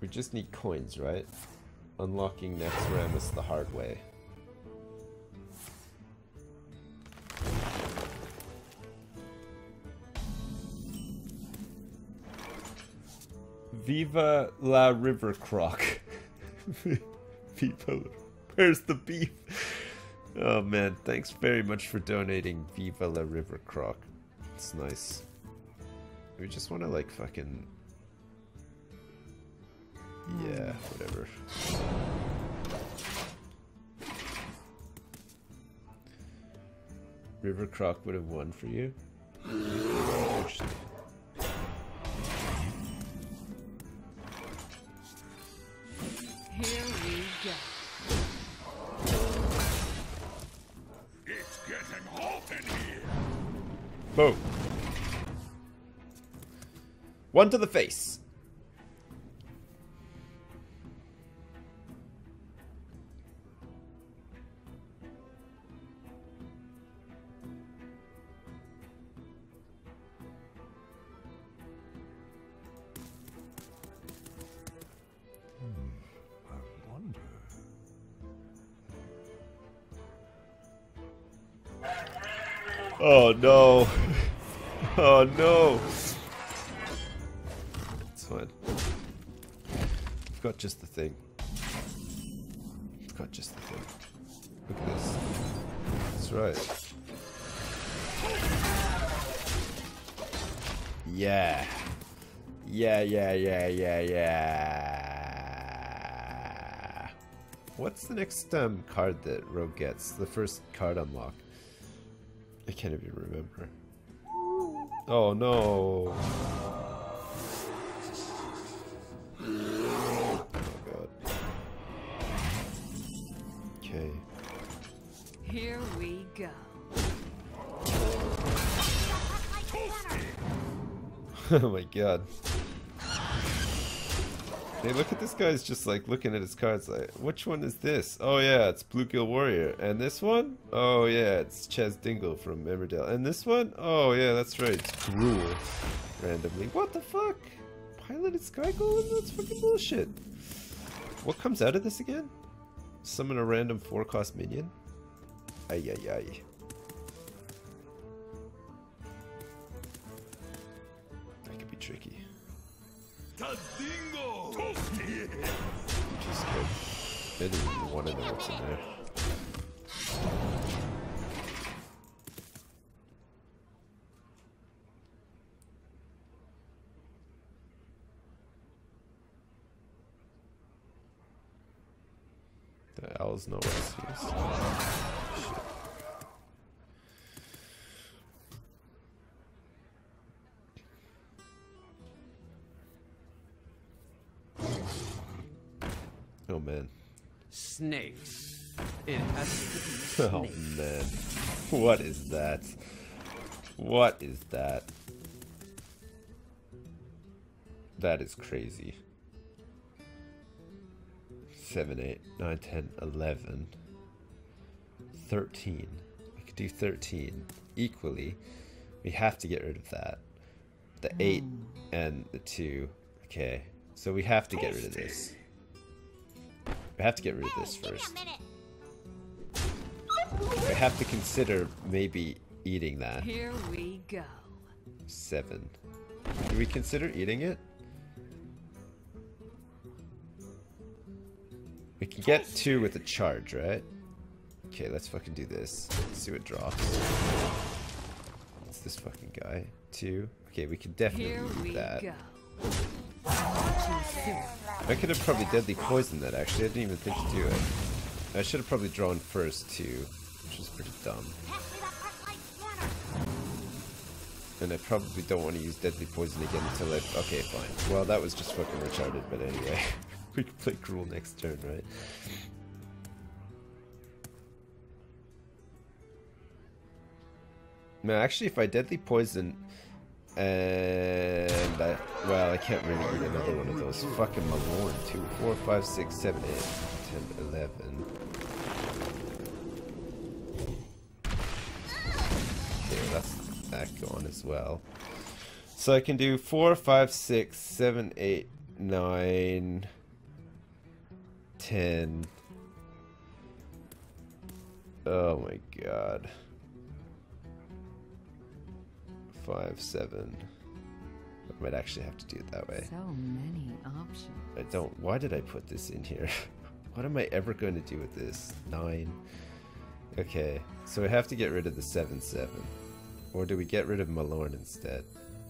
We just need coins, right? Unlocking Naxxramas the hard way. Viva la River Croc. Viva. Where's the beef? Oh man, thanks very much for donating Viva la River Croc. It's nice. We just want to like fucking. Yeah, hmm. whatever. River Croc would have won for you. Here we go. It's getting hot in here. Boom. One to the face. Oh no. Oh no. It's fine. I've got just the thing. I've got just the thing. Look at this. That's right. Yeah. Yeah, yeah, yeah, yeah, yeah. What's the next um, card that Rogue gets? The first card unlock. I can't even remember. Oh no. Oh god. Okay. Here we go. oh my god. Hey, look at this guy's just like looking at his cards like, which one is this? Oh yeah, it's Bluegill Warrior. And this one? Oh yeah, it's Chas Dingle from Emmerdale. And this one? Oh yeah, that's right, it's Gruul. Randomly. What the fuck? Piloted Sky Golem? That's fucking bullshit. What comes out of this again? Summon a random 4 cost minion? Ay ay ay. Didn't even want to know what's in there. The owls is. Shit. Snakes. It has to be Oh man. What is that? What is that? That is crazy. 7, 8, 9, 10, 11, 13. We could do 13 equally. We have to get rid of that. The 8 hmm. and the 2. Okay. So we have to get rid of this. We have to get rid of this first. We have to consider maybe eating that. Here we go. Seven. Do we consider eating it? We can get two with a charge, right? Okay, let's fucking do this. Let's see what drops. It's this fucking guy. Two. Okay, we can definitely Here eat we that. go. I could have probably deadly poisoned that actually. I didn't even think to do it. I should have probably drawn first too, which is pretty dumb. And I probably don't want to use deadly poison again until I. Okay, fine. Well, that was just fucking retarded, but anyway. we can play Gruul next turn, right? No, actually, if I deadly poison I, well, I can't really eat another one of those. Fucking Malorne, 2, 4, 5, 6, 7, 8, 10, 11. Okay, that's that gone as well. So I can do 4, 5, 6, 7, 8, nine, ten. Oh my god. Five, seven. I might actually have to do it that way. So many options. I don't. Why did I put this in here? what am I ever going to do with this? Nine. Okay, so we have to get rid of the 7 7. Or do we get rid of Malorne instead?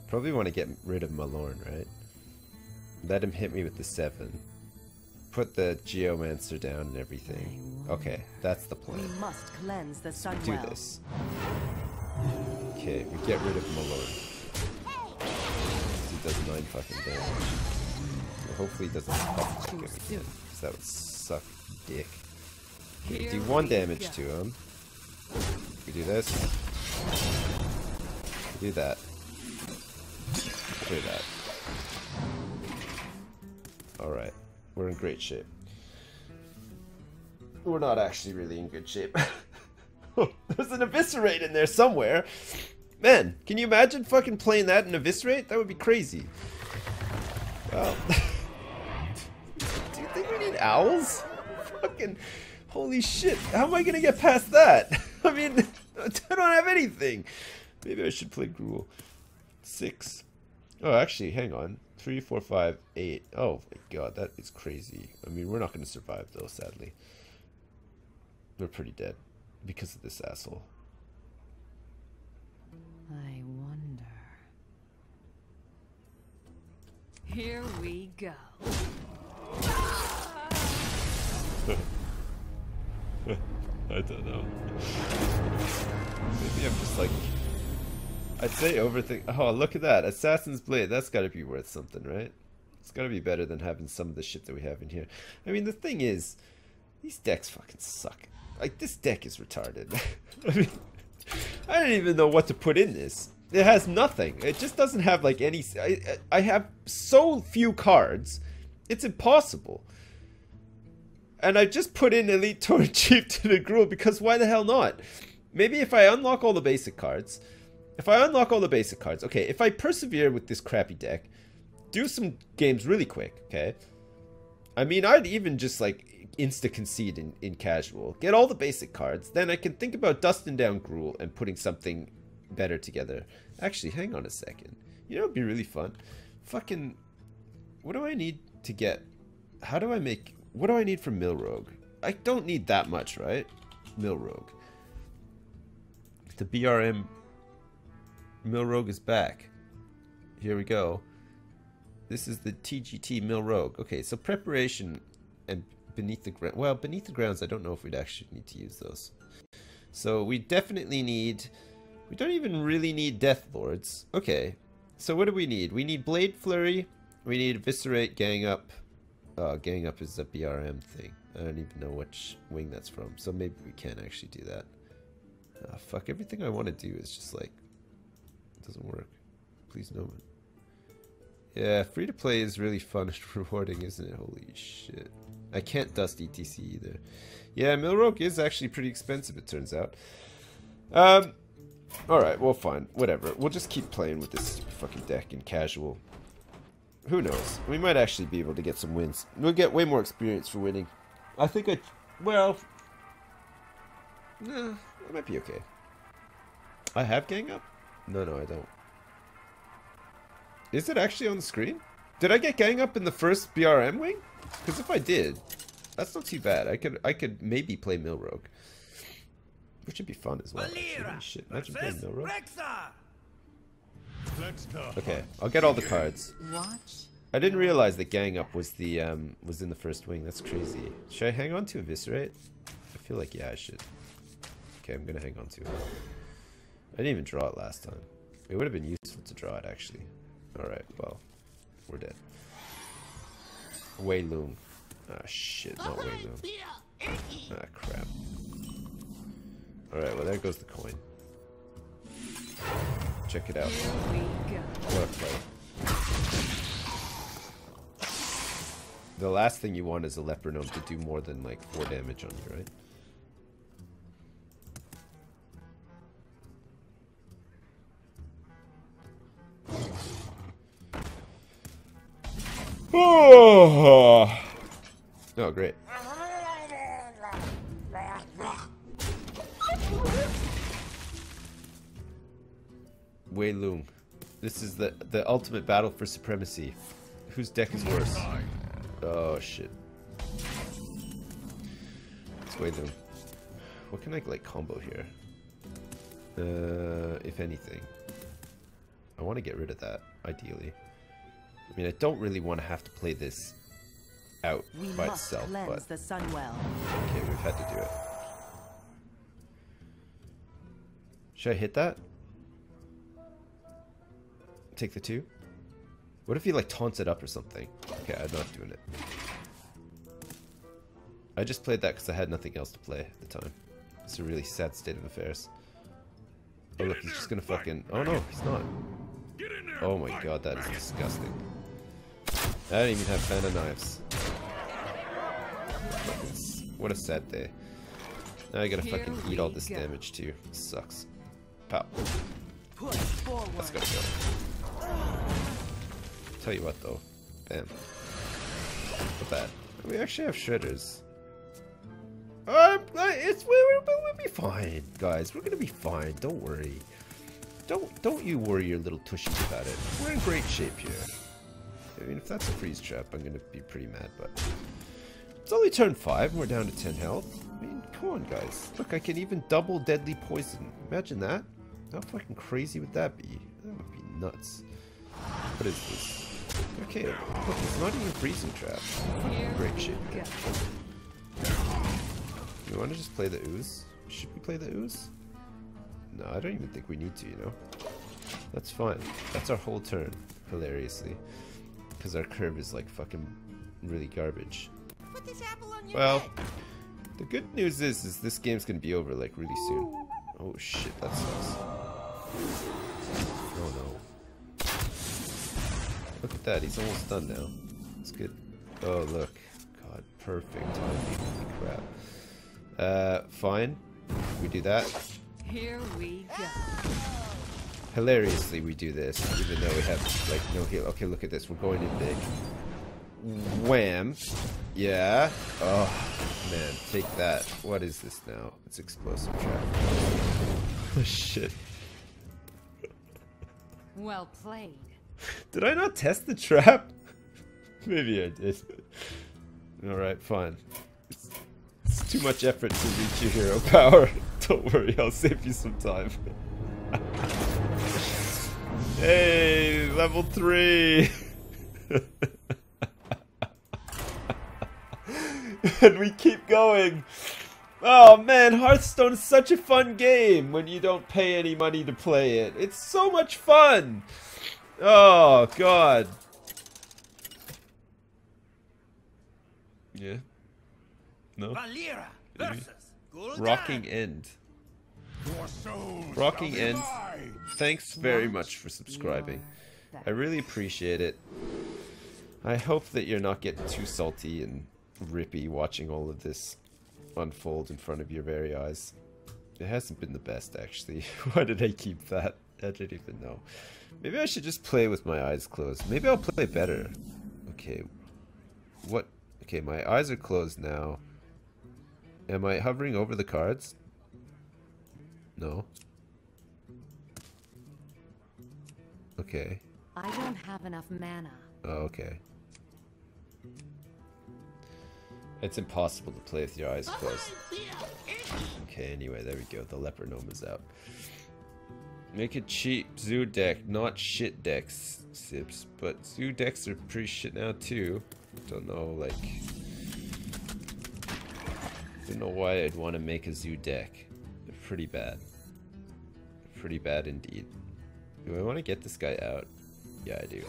Probably want to get rid of Malorne, right? Let him hit me with the 7. Put the Geomancer down and everything. Okay, that's the plan. We must cleanse the sun Do this. Okay, we get rid of Malorne. Does 9 fucking damage. Well, hopefully he doesn't kick him again, because that would suck dick. Okay, we do 1 damage to him. We do this. We do that. Do that. Alright, we're in great shape. We're not actually really in good shape. There's an eviscerate in there somewhere. Man, can you imagine fucking playing that in eviscerate? That would be crazy. Do you think we need owls? Fucking holy shit. How am I gonna get past that? I mean, I don't have anything. Maybe I should play Gruul. Six. Oh, actually, hang on. Three, four, five, eight. Oh my god, that is crazy. I mean, we're not gonna survive though, sadly. We're pretty dead because of this asshole. Here we go. I don't know. Maybe I'm just like. I'd say overthink. Oh, look at that. Assassin's Blade. That's gotta be worth something, right? It's gotta be better than having some of the shit that we have in here. I mean, the thing is, these decks fucking suck. Like, this deck is retarded. I mean, I don't even know what to put in this. It has nothing. It just doesn't have, like, any. I, I have so few cards, it's impossible. And I just put in Elite Tauren Chief to the Gruul because why the hell not? Maybe if I unlock all the basic cards, if I unlock all the basic cards, okay, if I persevere with this crappy deck, do some games really quick, okay? I mean, I'd even just like insta concede in, in casual, get all the basic cards, then I can think about dusting down Gruul and putting something better together. Actually, hang on a second. You know, it'd be really fun. Fucking, what do I need to get? How do I make? What do I need from Milrogue? I don't need that much, right? Milrogue. The BRM Milrogue is back. Here we go. This is the TGT Milrogue. Okay, so preparation and beneath the ground. Well, beneath the grounds, I don't know if we'd actually need to use those. So we definitely need. We don't even really need Death Lords. Okay, so what do we need? We need Blade Flurry. We need Eviscerate, Gang Up. Uh, gang Up is a BRM thing. I don't even know which wing that's from. So maybe we can actually do that. Ah, fuck, everything I want to do is just like it doesn't work. Please no. Yeah, free to play is really fun and rewarding, isn't it? Holy shit. I can't dust ETC either. Yeah, Milrogue is actually pretty expensive, it turns out. Um, alright, well, fine. Whatever. We'll just keep playing with this fucking deck in casual. Who knows? We might actually be able to get some wins. We'll get way more experience for winning. I think I... Well... Nah, it might be okay. I have gang up? No, no, I don't. Is it actually on the screen? Did I get gang up in the first BRM wing? Because if I did, that's not too bad. I could I could maybe play Milrogue. Which would be fun as well. actually. Shit, imagine playing Milrogue. Let's. Okay, I'll get all the cards. Watch. I didn't realize that gang up was the um was in the first wing. That's crazy. Should I hang on to Eviscerate? I feel like yeah, I should. Okay, I'm gonna hang on to it. I didn't even draw it last time. It would have been useful to draw it actually. Alright, well, we're dead. Wei Loong. Ah shit, not Wei Loong. Ah crap. Alright, well there goes the coin. Check it out. Here we go. What a play. The last thing you want is a leper gnome to do more than like 4 damage on you, right? The the ultimate battle for supremacy. Whose deck is worse? Oh shit. It's Wei Lung. What can I like combo here? Uh, if anything. I want to get rid of that, ideally. I mean, I don't really want to have to play this out We by itself, but the Sunwell. okay, we've had to do it. Should I hit that? Take the two? What if he like taunts it up or something? Okay, I'm not doing it. I just played that because I had nothing else to play at the time. It's a really sad state of affairs. Oh look, he's just gonna fucking... Oh no, he's not. Get in there. Oh my god, that is disgusting. I don't even have banana knives. What a sad day. Now I gotta Here fucking eat all this go. damage too. Sucks. Pow. Push forward. Let's go. Tell you what though. Bam. Not that. We actually have shredders. Um, it's we, we, we'll be fine, guys. We're gonna be fine. Don't worry. Don't don't you worry your little tushies about it. We're in great shape here. I mean, if that's a freeze trap, I'm gonna be pretty mad. But it's only turn five, and we're down to ten health. I mean, come on, guys. Look, I can even double deadly poison. Imagine that. How fucking crazy would that be? That would be nuts. What is this? Okay, look, it's not even freezing trap. Here Great we shape. go. You want to just play the ooze? Should we play the ooze? No, I don't even think we need to, you know? That's fine. That's our whole turn, hilariously. Because our curve is like fucking really garbage. Put this apple on your Well, head. the good news is, is this game's gonna be over like really soon. Oh shit, that sucks. Oh no. Look at that, he's almost done now. It's good. Oh look. God, perfect timing. Holy crap. Uh, fine. We do that. Here we go. Hilariously, we do this, even though we have, like, no heal. Okay, look at this. We're going in big. Wham. Yeah. Oh, man. Take that. What is this now? It's explosive trap. Oh, shit. Well played. Did I not test the trap? Maybe I did. Alright, fine. It's, it's too much effort to reach your hero power. Don't worry, I'll save you some time. hey, level 3! and we keep going. Oh man, Hearthstone is such a fun game when you don't pay any money to play it. It's so much fun. Oh god. Yeah. No. Valeera versus Rocking end. Rocking shall end. Thanks very much for subscribing. I really appreciate it. I hope that you're not getting too salty and rippy watching all of this unfold in front of your very eyes. It hasn't been the best, actually. Why did I keep that? I didn't even know. Maybe I should just play with my eyes closed. Maybe I'll play better. Okay. What? Okay, my eyes are closed now. Am I hovering over the cards? No. Okay. I don't have enough mana. Oh, okay. It's impossible to play with your eyes closed. Okay, anyway, there we go. The leper gnome is out. Make a cheap zoo deck, not shit decks, Sips. But zoo decks are pretty shit now too. Don't know, like... Don't know why I'd want to make a zoo deck. They're pretty bad. Pretty bad indeed. Do I want to get this guy out? Yeah, I do.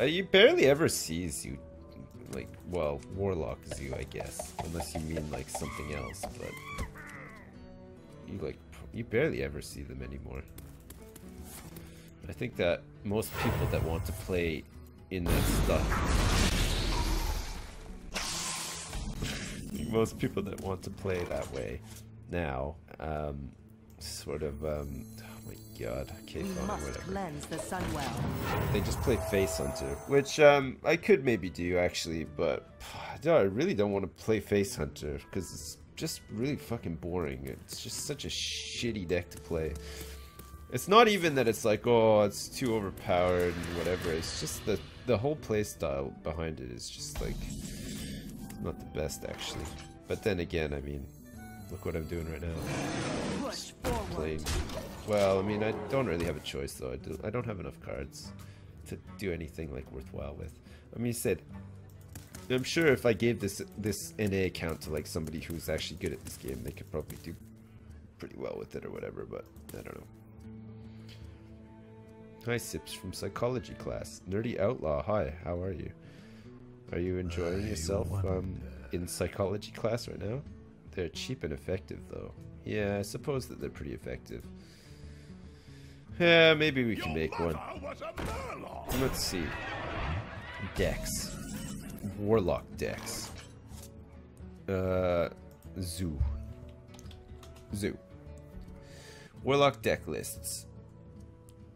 Uh, you barely ever see Zoo, like, well, Warlock Zoo, I guess. Unless you mean, like, something else, but... You, like, you barely ever see them anymore. I think that most people that want to play in that stuff... Most people that want to play that way now, um, sort of, um, my god. Okay, We fine, must whatever. cleanse the Sunwell. They just play Face Hunter, which um, I could maybe do actually, but no, I really don't want to play Face Hunter because it's just really fucking boring. It's just such a shitty deck to play. It's not even that it's like, oh, it's too overpowered and whatever. It's just the the whole play style behind it is just like not the best actually. But then again, I mean, look what I'm doing right now. Forward. Playing. Well, I mean, I don't really have a choice though. I do. I don't have enough cards to do anything like worthwhile with. I mean, you said. I'm sure if I gave this this NA account to like somebody who's actually good at this game, they could probably do pretty well with it or whatever. But I don't know. Hi, Sips from psychology class. Nerdy Outlaw, hi, how are you? Are you enjoying yourself um, in psychology class right now? They're cheap and effective, though. Yeah, I suppose that they're pretty effective. Yeah, maybe we can make one. mother was a Murloc. Let's see. Dex. Warlock decks. Uh, Zoo. Zoo. Warlock deck lists.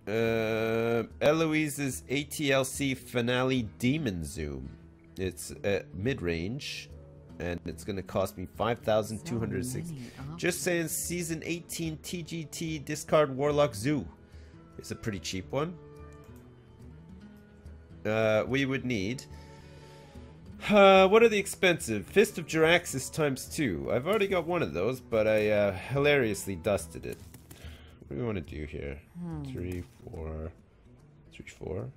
Uh, Eloise's ATLC Finale Demon Zoom. It's uh, mid range, and it's going to cost me 5,260. So Just saying, Season 18 TGT Discard Warlock Zoo. It's a pretty cheap one. Uh, we would need. Uh, what are the expensive? Fist of Jaraxxus times two. I've already got one of those, but I uh, hilariously dusted it. What do we want to do here? Three, four, three, four.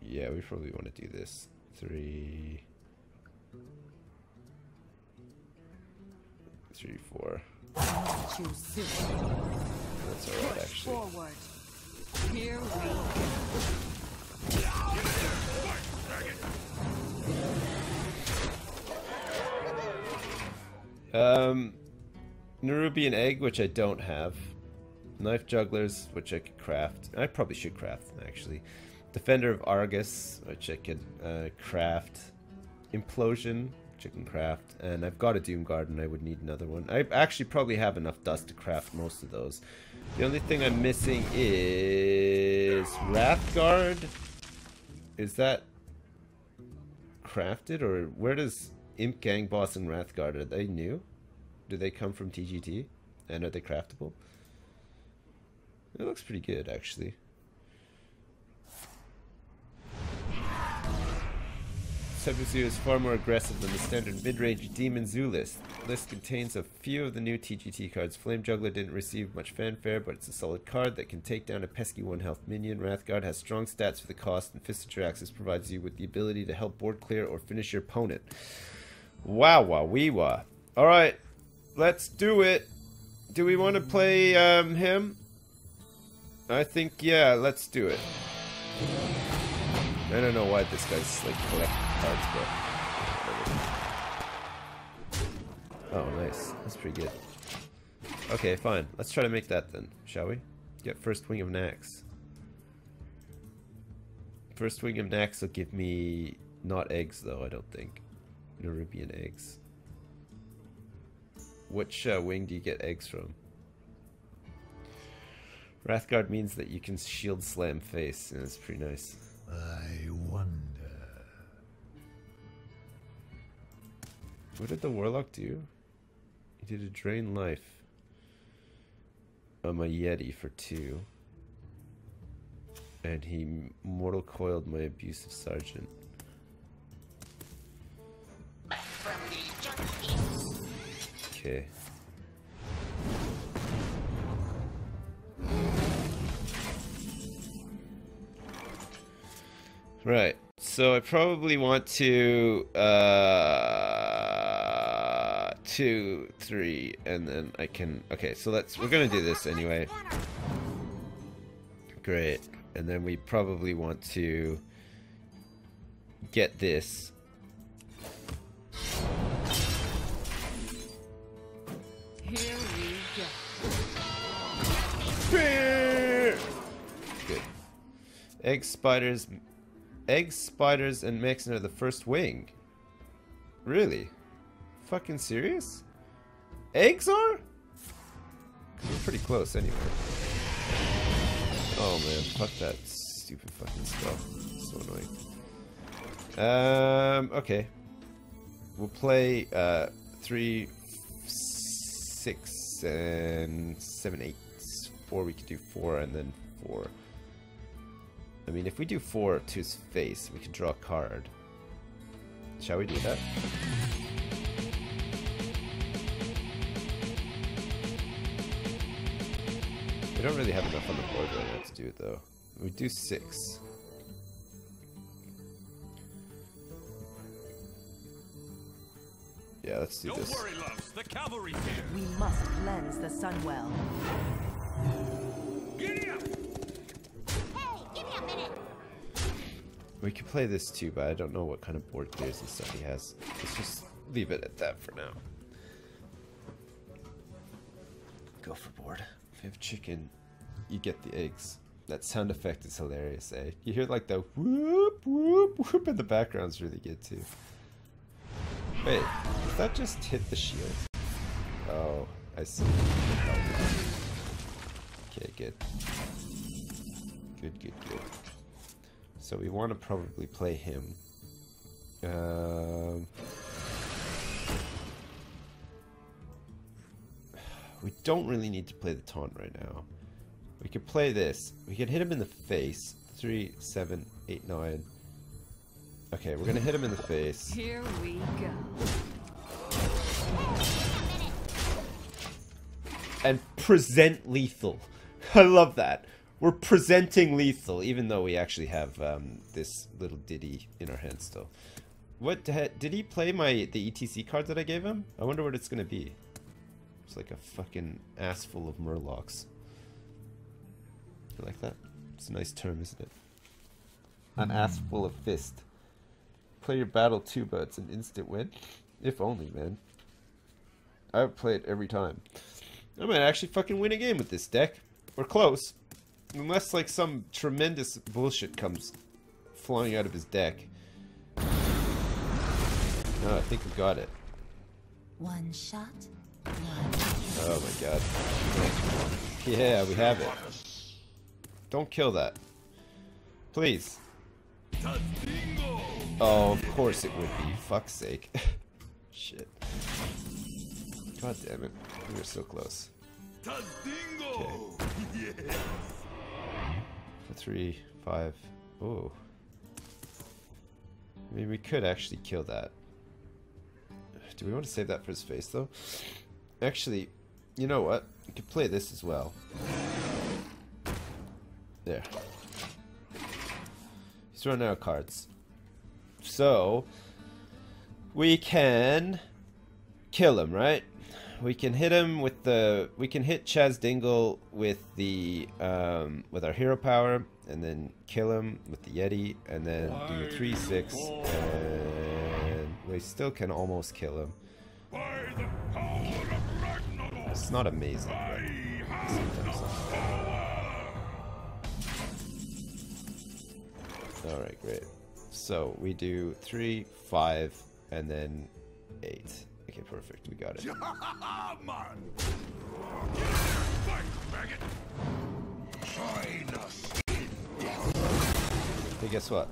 Yeah, we probably want to do this. Three, three, four. That's alright, actually. forward. Here we go. Um, Nerubian egg, which I don't have. Knife jugglers, which I could craft. I probably should craft actually. Defender of Argus, which I could uh, craft. Implosion, which I can craft. And I've got a Doomguard. I would need another one. I actually probably have enough dust to craft most of those. The only thing I'm missing is Wrathguard. Is that crafted or where does Imp Gang Boss and Wrathguard are they new? Do they come from TGT? And are they craftable? It looks pretty good actually. Sub-Zoo is far more aggressive than the standard mid-range Demon Zoo list. The list contains a few of the new TGT cards. Flame Juggler didn't receive much fanfare, but it's a solid card that can take down a pesky one-health minion. Wrathguard has strong stats for the cost, and Fist of Jaraxxus provides you with the ability to help board clear or finish your opponent. Wow, wow, we wah. Alright, let's do it. Do we want to play um, him? I think, yeah, let's do it. I don't know why this guy's like collecting cards, but. Oh, nice. That's pretty good. Okay, fine. Let's try to make that then, shall we? Get first wing of Naxx. First wing of Naxx will give me not eggs though. I don't think. Nerubian eggs. Which uh, wing do you get eggs from? Wrathguard means that you can shield slam face, and it's pretty nice. I wonder. What did the warlock do? He did a drain life on my Yeti for two. And he mortal coiled my abusive sergeant. Okay. Right. So I probably want to uh two, three, and then I can okay, so let's we're gonna do this anyway. Great. And then we probably want to get this. Egg spiders egg spiders and Maexxna are the first wing. Really? Fucking serious? Eggs are? we're pretty close anyway. Oh man, fuck that stupid fucking stuff. So annoying. Um, okay. We'll play uh three, six, and seven, eight. Four. We could do four and then four. I mean, if we do four to his face, we can draw a card. Shall we do that? We don't really have enough on the board right now to do it, though. We do six. Yeah, let's do Don't this. worry, loves. The cavalry's here. We must cleanse the Sunwell. Giddy up! We could play this too, but I don't know what kind of board clears and stuff he has. Let's just leave it at that for now. Go for board. If you have chicken, you get the eggs. That sound effect is hilarious, eh? You hear like the whoop, whoop, whoop in the background's really good too. Wait, does that just hit the shield? Oh, I see. Okay, good. Good, good, good. So we want to probably play him. Um, we don't really need to play the taunt right now. We could play this. We could hit him in the face. Three, seven, eight, nine. Okay, we're gonna hit him in the face. Here we go. and present lethal. I love that. We're presenting lethal, even though we actually have um, this little ditty in our hand still. What did he play my the ETC card that I gave him? I wonder what it's gonna be. It's like a fucking ass full of murlocs. You like that? It's a nice term, isn't it? An ass full of fist. Play your battle too, but it's an instant win. If only, man. I would play it every time. I might actually fucking win a game with this deck. We're close. Unless, like, some tremendous bullshit comes flying out of his deck. No, I think we got it. One shot, Oh my god. Yeah, we have it. Don't kill that. Please. Oh, of course it would be. Fuck's sake. Shit. God damn it. We were so close. Tadingo! Three, five. Oh. I mean, we could actually kill that. Do we want to save that for his face, though? Actually, you know what? We could play this as well. There. He's running out of cards. So, we can kill him, right? We can hit him with the. We can hit Chas Dingle with the um, with our hero power, and then kill him with the Yeti, and then do a three six, and we still can almost kill him. By the power of It's not amazing. But sometimes the! All right, great. So we do three, five, and then eight. Okay, perfect. We got it. Man! Fight, maggot! Hey, guess what?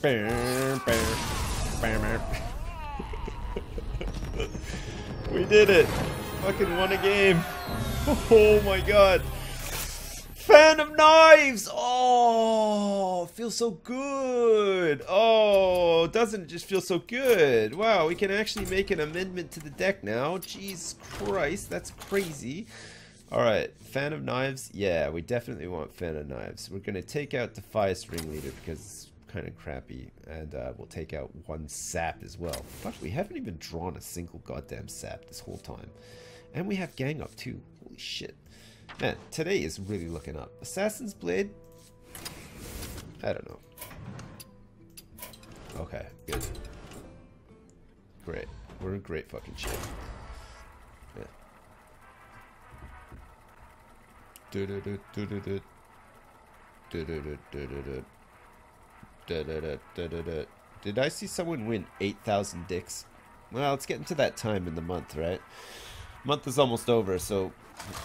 Bam, bam, bam, bam. we did it! Fucking won a game! Oh my god! Fan of knives! Oh, feels so good! Oh, doesn't it just feel so good? Wow, we can actually make an amendment to the deck now. Jesus Christ, that's crazy. Alright, fan of knives? Yeah, we definitely want fan of knives. We're gonna take out Defias Ringleader because it's kind of crappy, and uh, we'll take out one sap as well. Fuck, we haven't even drawn a single goddamn sap this whole time. And we have gang up too. Holy shit. Man, today is really looking up. Assassin's Blade? I don't know. Okay, good. Great. We're in great fucking shape. Yeah. Du-du-du, du-du-du. Du-du-du, du-du-du. Du-du-du, du-du-du. Did I see someone win 8,000 dicks? Well, it's getting to that time in the month, right? Month is almost over, so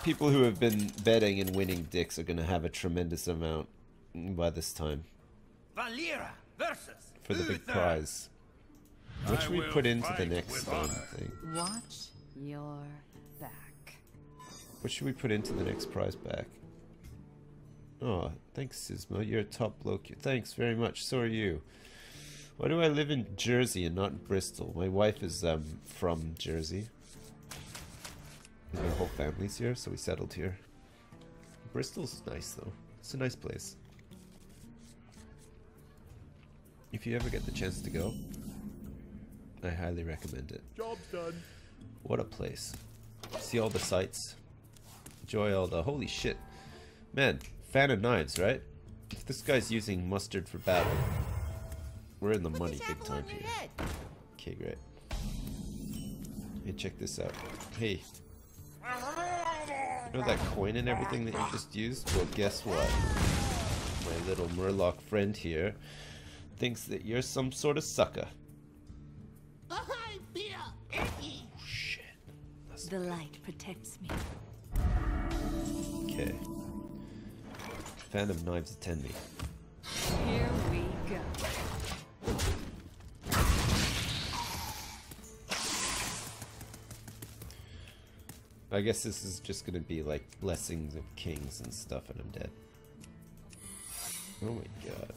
people who have been betting and winning dicks are gonna have a tremendous amount by this time Valeera versus for the big prize. What should we put into the next with um, thing? Watch your back. What should we put into the next prize back? Oh, thanks, Sisma. You're a top bloke. Thanks very much. So are you. Why do I live in Jersey and not in Bristol? My wife is um, from Jersey. And our whole family's here, so we settled here. Bristol's nice, though. It's a nice place. If you ever get the chance to go, I highly recommend it. Job's done. What a place. See all the sights. Enjoy all the holy shit. Man, fan of knives, right? If this guy's using mustard for battle, we're in the money big time here. Okay, great. Hey, check this out. Hey. You know that coin and everything that you just used? Well, guess what? My little Murloc friend here thinks that you're some sort of sucker. Oh shit. The light protects me. Okay. Fan of knives attend me. I guess this is just gonna be like blessings of kings and stuff, and I'm dead. Oh my god.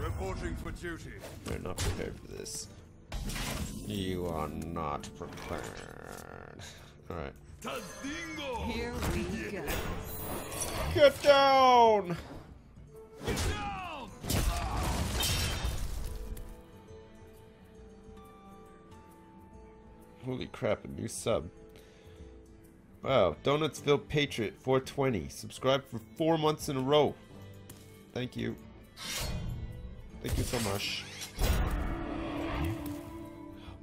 Reporting for duty. They're not prepared for this. You are not prepared. Alright. Here we go. Get down! Crap, a new sub. Wow, Donutsville Patriot 420. Subscribed for four months in a row. Thank you. Thank you so much. Oh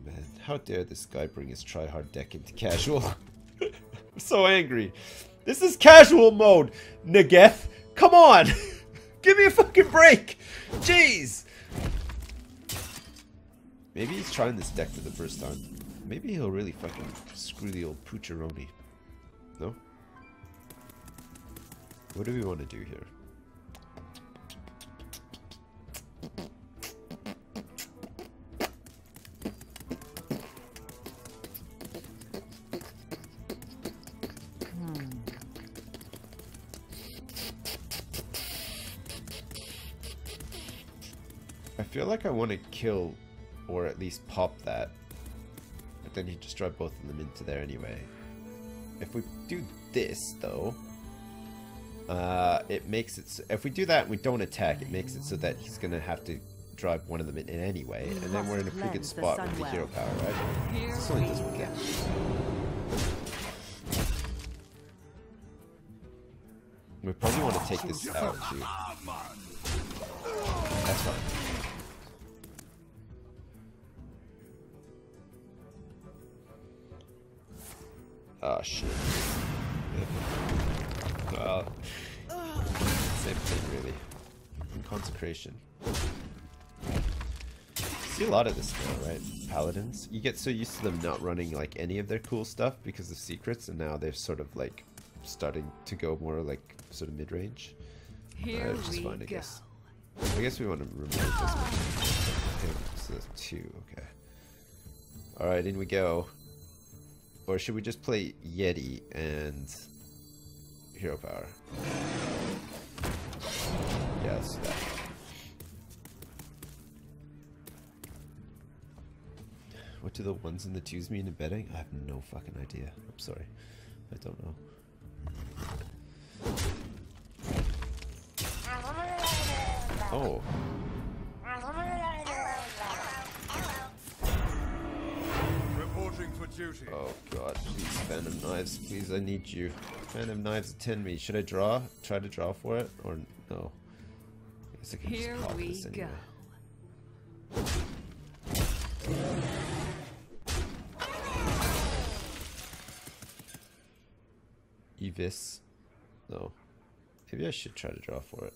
man, how dare this guy bring his tryhard deck into casual? I'm so angry. This is casual mode, Negeth. Come on! Give me a fucking break! Jeez! Maybe he's trying this deck for the first time. Maybe he'll really fucking screw the old Pucciaroni. No? What do we want to do here? Hmm. I feel like I want to kill or at least pop that. Then you just drive both of them into there anyway. If we do this, though, uh, it makes it... So, if we do that and we don't attack, it makes it so that he's going to have to drive one of them in, in anyway. And then we're in a pretty good cleanse the spot with the hero power, right? Here This only we does one get. We probably want to take this out, too. That's fine. Shit. Well, same thing really. In consecration. See a lot of this now, right? Paladins. You get so used to them not running like any of their cool stuff because of secrets, and now they're sort of like starting to go more like sort of mid range. Here Alright, which is fine, I guess. I guess we want to remove this one. Okay, so that's two, okay. Alright, in we go. Or should we just play Yeti and Hero Power? Do that. What do the ones and the twos mean in betting? I have no fucking idea. I'm sorry. I don't know. Oh. Duty. Oh god, please, Fan of Knives, please, I need you. Fan of Knives, attend me. Should I draw? Try to draw for it? Or no? I guess I can Here just pop we this anyway. go. Evis? No. Maybe I should try to draw for it.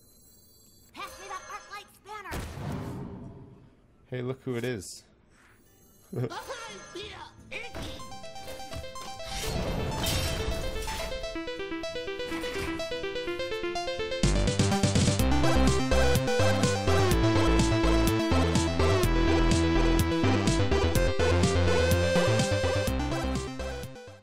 Pass me that Arclight spanner. Hey, look who it is. Behind beer!